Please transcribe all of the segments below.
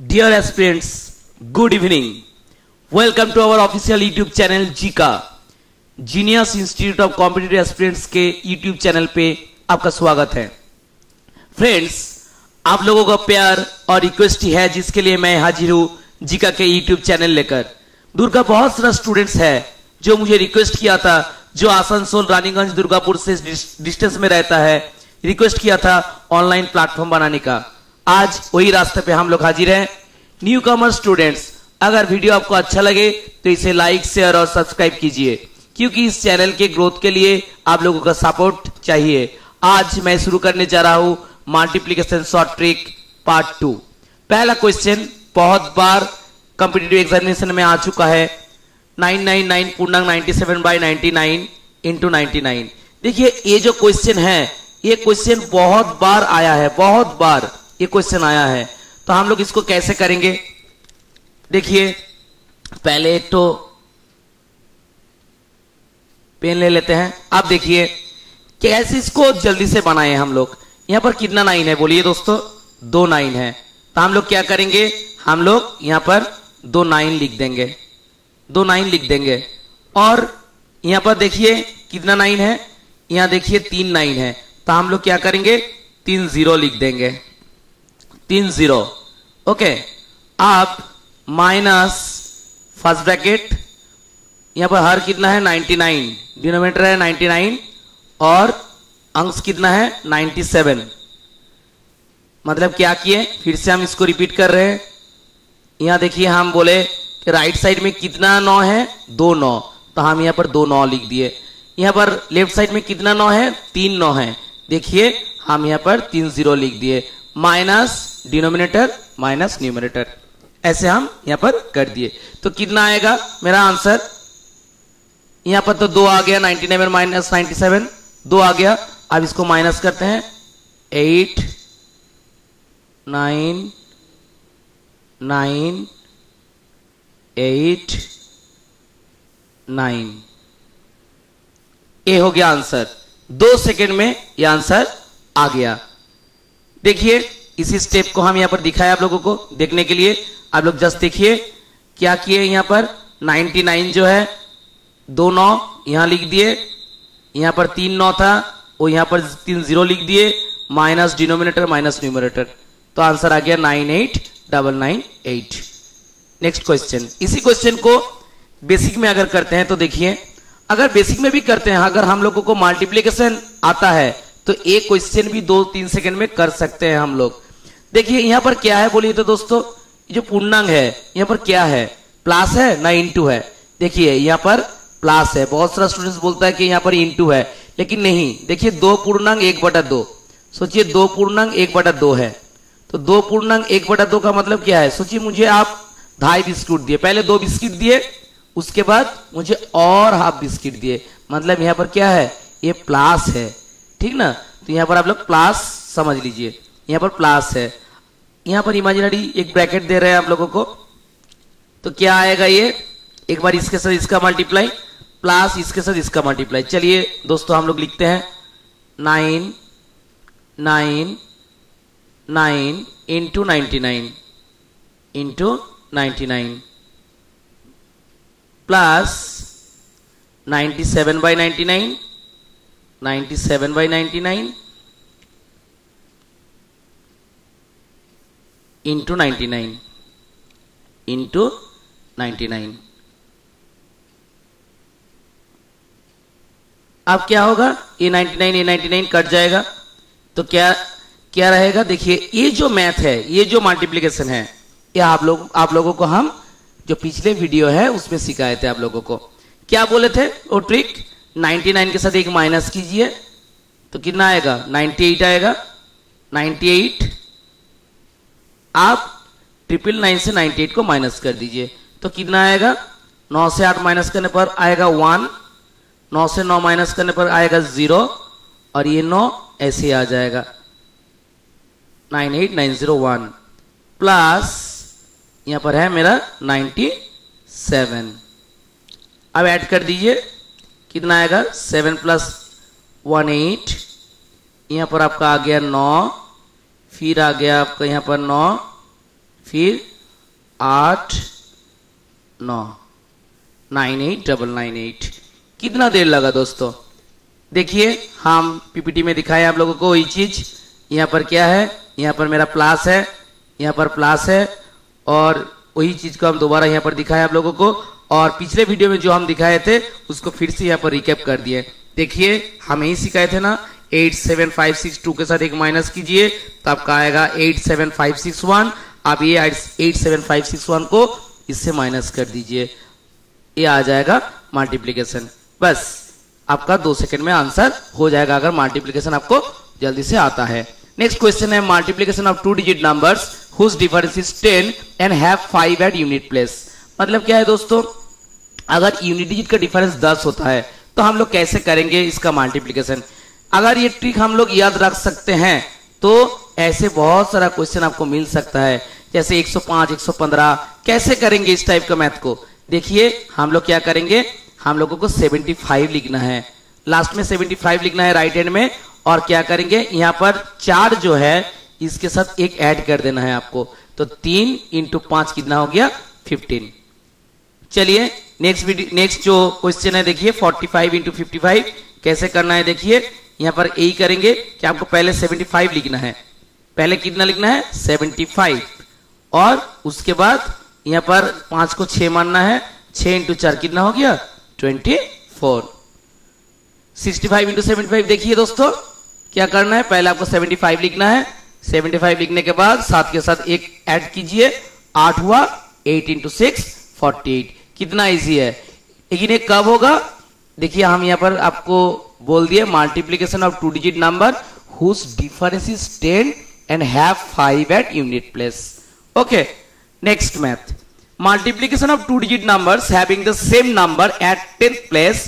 Dear aspirants, good evening. Welcome to our official YouTube channel Zika genius institute of competitive aspirants के YouTube channel पे आपका स्वागत है। Friends आप लोगों का प्यार और रिक्वेस्ट ही जिसके लिए मैं हाजिर हूँ जीका के YouTube चैनल लेकर। दूर का बहुत सारा स्टूडेंट्स है जो मुझे रिक्वेस्ट किया था जो आसनसोल रानीगंज दुर्गापुर से डिस्टेंस में रहता है। रिक्वेस्ट किया था ऑनलाइन प्लेटफॉर्म बनाने का। आज वही रास्ते पे हम लोग हाजिर हैं। न्यू कमर स्टूडेंट्स अगर वीडियो आपको अच्छा लगे तो इसे लाइक शेयर और सब्सक्राइब कीजिए। क्योंकि इस चैनल के ग्रोथ के लिए आप लोगों का सपोर्ट चाहिए। आज मैं शुरू करने जा रहा हूँ multiplication short trick part two पहला क्वेश्चन बहुत बार कंपिटेटिव एग्जामिनेशन में आ चुका है। 999 पूर्णांक 97 बाई 99 इंटू नाइनटी देखिए, ये जो क्वेश्चन है, ये क्वेश्चन बहुत बार आया है, बहुत बार। ये क्वेश्चन आया है। तो हम लोग इसको कैसे करेंगे? देखिए, पहले एक तो पेन ले लेते हैं। आप देखिए, कैसे इसको जल्दी से बनाए हम लोग? यहाँ पर कितना नाइन है? बोलिए दोस्तों, दो नाइन है। तो हम लोग क्या करेंगे? हम लोग यहाँ पर दो नाइन लिख देंगे। दो नाइन लिख देंगे। और यहाँ पर देखिए, कितना नाइन है? यहाँ देखिए, तीन नाइन है। तो हम लोग क्या करेंगे? तीन ज़ीरो लिख देंगे। तीन ज़ीरो। ओके, आप माइनस फ़र्स्ट ब्रैकेट, यहाँ पर हर कितना है? 99 डिनोमीटर है 99 और अंश कितना है? 97 मतलब क्या किए? फिर से हम इसको रिपीट कर रहे हैं। यहाँ देखिए, हम बोले कि राइट साइड में कितना नौ है? दो नौ। तो हम यहाँ पर दो नौ लिख दिए। यहाँ पर लेफ़्ट साइड में कितना नौ है? तीन नौ है। देखिए, हम यहाँ पर तीन ज़ीरो लिख दिए। माइनस डिनोमिनेटर, माइनस न्यूमिनेटर ऐसे हम यहाँ पर कर दिए। तो कितना आएगा? मेरा आंसर, यहाँ पर तो दो आ गया 99 माइनस नाइनटी सेवन दो आ गया। अब इसको माइनस करते हैं। Eight nine nine eight nine ए हो गया आंसर। दो सेकेंड में यह आंसर आ गया। देखिए, इसी स्टेप को हम यहाँ पर दिखाए आप लोगों को, देखने के लिए। आप लोग जस्ट देखिए, क्या किए यहाँ पर? 99 जो है, दो नौ यहाँ लिख दिए। यहाँ पर तीन नौ था वो यहाँ पर तीन ज़ीरो लिख दिए। माइनस डिनोमिनेटर माइनस न्यूमिनेटर तो आंसर आ गया nine eight double nine eight next question इसी क्वेश्चन को बेसिक में अगर करते हैं तो देखिए, अगर बेसिक में भी करते हैं, अगर हम लोगों को मल्टीप्लीकेशन आता है तो एक क्वेश्चन भी दो, तीन सेकंड में कर सकते हैं हम लोग। देखिए, यहाँ पर क्या है बोलिए तो दोस्तों? जो पूर्णांग है, यहाँ पर क्या है? प्लस है ना इंटू है? देखिए, यहाँ पर प्लस है। बहुत सारा स्टूडेंट्स बोलता है कि यहाँ पर इंटू है, लेकिन नहीं। देखिए, दो पूर्णांग एक बटा दो। सोचिए, दो पूर्णांग एक बटा दो है। तो दो पूर्णांग एक बटा दो का मतलब क्या है? सोचिए, मुझे आप ढाई बिस्कुट दिए। पहले दो बिस्किट दिए, उसके बाद मुझे और हाफ़ बिस्किट दिए। मतलब यहाँ पर क्या है? ये प्लस है। ठीक ना? तो यहाँ पर आप लोग प्लस समझ लीजिए। यहाँ पर प्लस है। यहाँ पर इमेजिनरी एक ब्रैकेट दे रहे हैं आप लोगों को। तो क्या आएगा ये? एक बार इसके साथ इसका मल्टीप्लाई प्लस इसके साथ इसका मल्टीप्लाई चलिए दोस्तों हम लोग लिखते हैं। Nine nine nine into ninety nine into ninety nine plus ninety seven by ninety nine ninety seven by ninety nine into ninety nine into ninety nine. अब क्या होगा? नाइन ए नाइन्टी नाइन कट जाएगा। तो क्या क्या रहेगा? देखिए, ये जो मैथ है, ये जो मल्टीप्लीकेशन है, ये आप लोग, आप लोगों को हम जो पिछले वीडियो है, उसमें सिखाए थे आप लोगों को। क्या बोले थे? वो ट्रिक 99 के साथ एक माइनस कीजिए तो कितना आएगा? 98 आएगा। 98 आप ट्रिपल नाइन से 98 को माइनस कर दीजिए तो कितना आएगा? 9 से 8 माइनस करने पर आएगा 1 9 से 9 माइनस करने पर आएगा 0 और ये 9 ऐसे आ जाएगा। 98901 प्लस यहाँ पर है मेरा 97 अब ऐड कर दीजिए। कितना आएगा? Seven plus one eight. यहाँ पर आपका आ गया नौ। फिर आ गया आपका यहाँ पर नौ। फिर आठ, नौ। Nine eight, double nine eight. कितना देर लगा दोस्तों? देखिए, हम पीपीटी में दिखाए आप लोगों को वही चीज़। यहाँ पर क्या है? यहाँ पर मेरा प्लास है। यहाँ पर प्लास है। और वही चीज़ को हम दोबारा यहाँ पर दिखाए आप लोगों को। और पिछले वीडियो में जो हम दिखाए थे, उसको फिर से यहाँ पर रिकेप कर दिए। देखिए, हम यही सिखाए थे ना eight seven five six two के साथ एक माइनस कीजिए तो आपका आएगा eight seven five six one आप ये eight seven five six one को इससे माइनस कर दीजिए। ये आ जाएगा मल्टीप्लीकेशन बस, आपका दो सेकंड में आंसर हो जाएगा अगर मल्टीप्लीकेशन आपको जल्दी से आता है। नेक्स्ट क्वेश्चन है multiplication of two digit numbers whose difference is 10 and have 5 at unit place मतलब क्या है दोस्तों? अगर यूनिट डिजिट का डिफरेंस 10 होता है तो हम लोग कैसे करेंगे इसका मल्टीप्लीकेशन अगर ये ट्रिक हम लोग याद रख सकते हैं तो ऐसे बहुत सारा क्वेश्चन आपको मिल सकता है। जैसे 105, 115 कैसे करेंगे इस टाइप का मैथ को? देखिए हम लोग क्या करेंगे? हम लोगों को 75 लिखना है। लास्ट में 75 लिखना है राइट हैंड में और क्या करेंगे? यहाँ पर चार जो है इसके साथ एक ऐड कर देना है आपको। तो तीन इंटू पाँच कितना हो गया? फिफ्टीन चलिए नेक्स्ट वीडियो नेक्स्ट जो क्वेश्चन है, देखिए फोर्टी फाइव इंटू कैसे करना है, देखिए, यहाँ पर यही करेंगे कि आपको पहले सेवेंटी फाइव लिखना है। पहले कितना लिखना है? सेवेंटी फाइव और उसके बाद यहाँ पर पाँच को छह मानना है छह इंटू चार कितना हो गया? Twenty four sixty five into देखिए दोस्तों, क्या करना है? पहले आपको सेवेंटी फाइव लिखना है। 75 लिखने के बाद सात के साथ एक ऐड कीजिए। आठ हुआ एट इंटू सिक्स फोर्टी कितना इजी है। लेकिन ये कब होगा? देखिए, हम यहाँ पर आपको बोल दिए multiplication of two digit number whose is ten and have five at unit place okay next math of two digit numbers having the same number at 10th place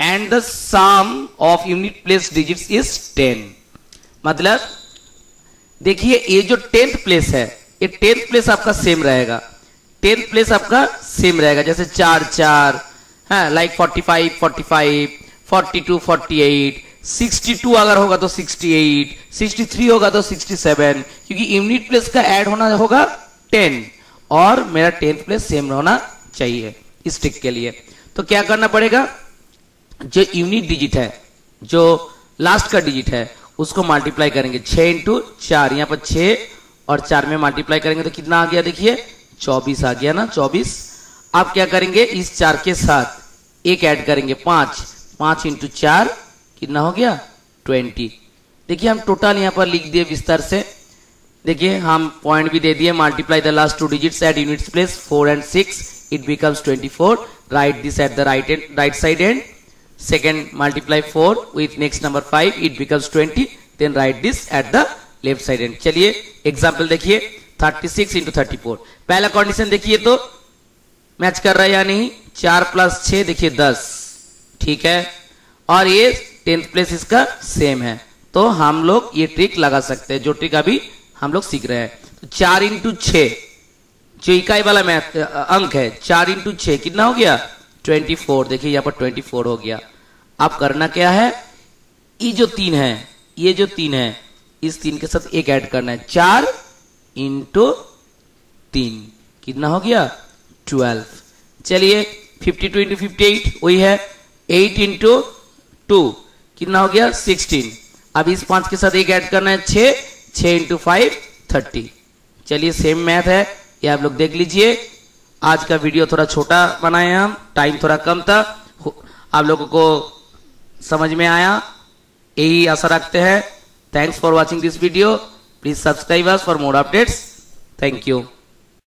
and the sum of unit place digits is 10 मतलब देखिए, ये जो tenth place है, ये tenth place आपका same रहेगा। Tenth place आपका same रहेगा, जैसे चार चार, है like forty five forty five forty two forty eight sixty two अगर होगा तो सिक्सटी एट सिक्सटी थ्री होगा तो सिक्सटी सेवन क्योंकि यूनिट प्लेस का ऐड होना होगा टेन और मेरा टेंथ प्लेस सेम होना चाहिए इस ट्रिक के लिए। तो क्या करना पड़ेगा? जो यूनिट डिजिट है, जो लास्ट का डिजिट है, उसको मल्टीप्लाई करेंगे। छह इंटू चार, यहाँ पर छह और चार में मल्टीप्लाई करेंगे तो कितना आ गया देखिए? चौबीस आ गया ना, चौबीस। आप क्या करेंगे, इस चार के साथ एक ऐड करेंगे, पाँच। पाँच इंटू चार, कितना हो गया? ट्वेंटी। देखिए, हम टोटल यहाँ पर लिख दिए विस्तार से। देखिए, हम पॉइंट भी दे दिए multiply the last two digits at units place four and six it becomes twenty four right this at the right and right side and second, multiply 4 with next number 5 it becomes 20 then write this at the left side and चलिए example देखिए। 36 into thirty four. पहला condition देखिए तो match कर रहा है या नहीं? चार प्लस छ देखिए दस। ठीक है? और ये टेंथ प्लेस इसका सेम है। तो हम लोग ये ट्रिक लगा सकते हैं। जो ट्रिक अभी हम लोग सीख रहे हैं। तो चार इंटू छ जो इकाई वाला मैथ अंक है, चार इंटू छ कितना हो गया? ट्वेंटी फोर देखिए यहाँ पर ट्वेंटी फोर हो गया। अब करना क्या है? ये जो तीन है, ये जो तीन है, इस तीन के साथ एक ऐड करना है। चार इंटू तीन। कितना हो गया? ट्वेल्व चलिए fifty two into fifty eight वही है। एट इंटू टू कितना हो गया? सिक्सटीन अब इस पाँच के साथ एक ऐड करना है छ छ इंटू फाइव थर्टी चलिए सेम मैथ है। ये आप लोग देख लीजिए। आज का वीडियो थोड़ा छोटा बनाए हम। टाइम थोड़ा कम था। आप लोगों को समझ में आया। यही आशा रखते हैं। Thanks for watching this video Please subscribe us for more updates. Thank you.